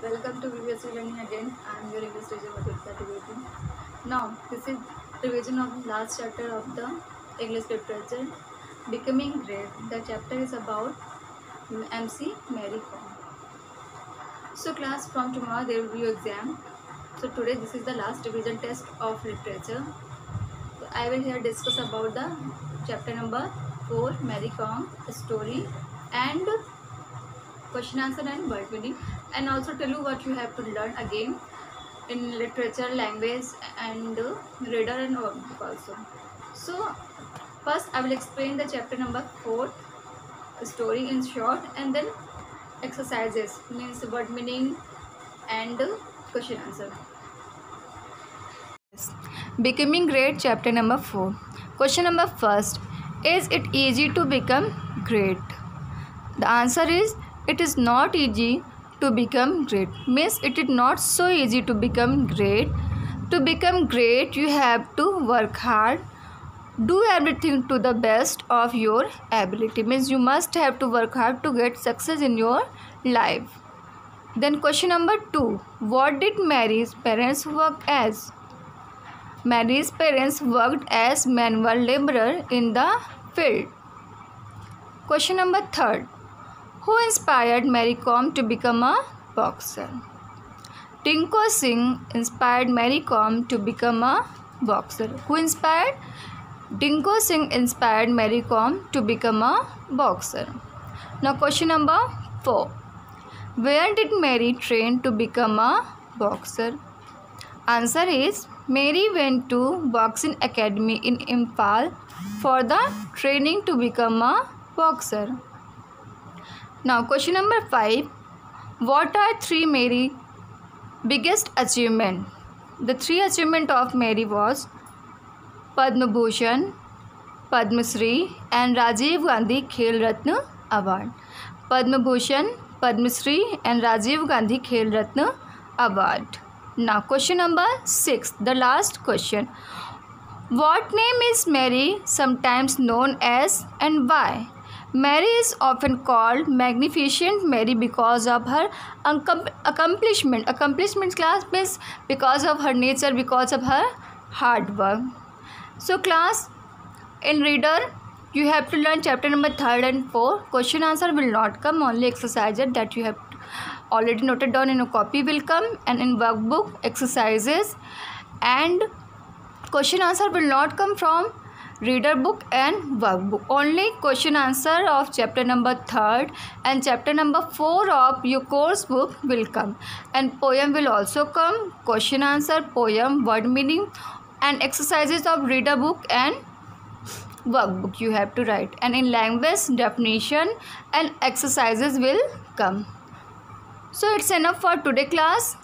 Welcome to previous learning again. I am your English teacher Madhurika Trivedi. Now, this is revision of the last chapter of the English literature, Becoming Great. The chapter is about MC Mary Kom. So, class, from tomorrow there will be your exam. So, today this is the last revision test of literature. So, I will here discuss about the chapter number 4, Mary Kom story and question answer and word meaning and also tell you what you have to learn again in literature language and uh, reader and workbook also. So first i will explain the chapter number 4 story in short and then exercises means word meaning and uh, question answer. Becoming great chapter number 4 question number first. Is it easy to become great? The answer is it is not easy to become great. Means it is not so easy to become great. To become great you have to work hard do everything to the best of your ability. Means you must have to work hard to get success in your life. Then question number 2 what did mary's parents work as? Mary's parents worked as manual laborer in the field. Question number 3 who inspired Mary Kom to become a boxer? Dingko Singh inspired Mary Kom to become a boxer. Who inspired? Dingko Singh inspired Mary Kom to become a boxer. Now question number 4. Where did Mary train to become a boxer? Answer is Mary went to boxing academy in Imphal for the training to become a boxer. Number 5. What are three Mary biggest achievement? The three achievement of Mary was Padma Bhushan, Padma Shri and Rajiv Gandhi Khel Ratna Award. Padma Bhushan, Padma Shri and Rajiv Gandhi Khel Ratna Award. Now question number 6. The last question. What name is Mary sometimes known as and why? Mary is often called Magnificent Mary because of her accomplishment. Accomplishment class means because of her nature, because of her hard work. So class, in reader, you have to learn chapter number 3 and 4. Question answer will not come, only exercises that you have already noted down in a copy will come and in workbook exercises and question answer will not come from reader book and workbook. Only question answer of chapter number 3rd and chapter number 4 of your course book will come. And poem will also come. Question answer poem word meaning and exercises of reader book and workbook you have to write. And in language definition and exercises will come. So it's enough for today class